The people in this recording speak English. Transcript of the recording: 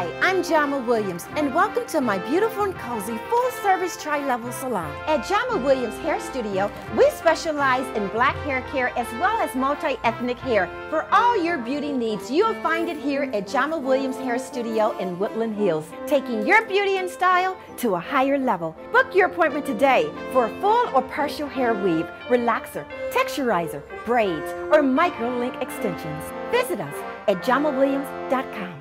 Hi, I'm Jama Williams, and welcome to my beautiful and cozy full-service tri-level salon. At Jama Williams Hair Studio, we specialize in black hair care as well as multi-ethnic hair. For all your beauty needs, you'll find it here at Jama Williams Hair Studio in Woodland Hills, taking your beauty and style to a higher level. Book your appointment today for a full or partial hair weave, relaxer, texturizer, braids, or micro-link extensions. Visit us at jamawilliams.com.